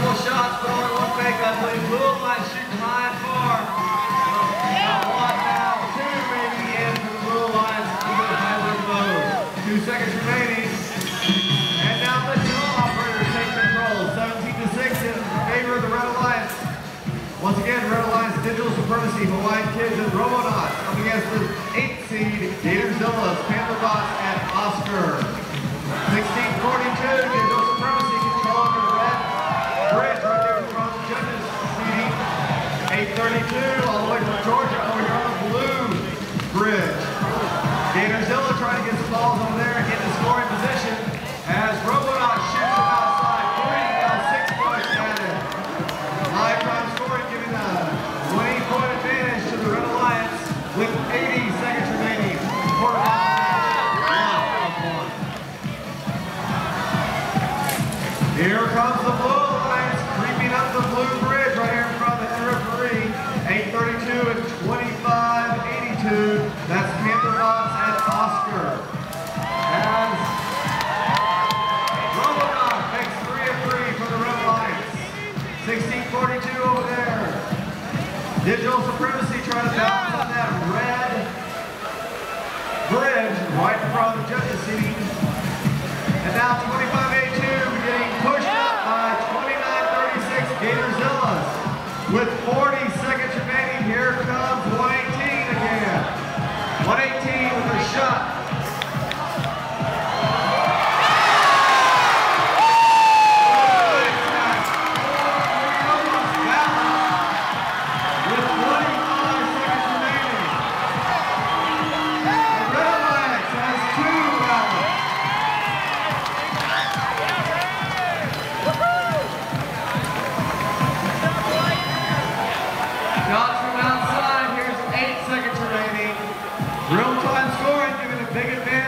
one. Blue line shooting high and far. One two maybe in. Two seconds remaining. And now the dual operators take control. 17 to 6 in favor of the Red Alliance. Once again, Red Alliance Digital Supremacy, Hawaiian Kids, and Robonauts up against the 832, all the way from Georgia, over here on the blue bridge. Gatorzilla trying to get some balls over there and get in scoring position as Robonaut shoots them outside. Three, now six points added. Live time scoring giving a 20 point advantage to the Red Alliance with 80 seconds remaining. Half. Here comes the Blue 22 and 2582. That's PantherBots and Oscar. As Robocop makes three of three for the Red Lights. 1642 over there. Digital Supremacy trying to balance on that red bridge right in front of the judges seating. And now 2582 getting pushed up by 2936 Gatorzilla's with 40. Real-time scoring, giving a big advantage.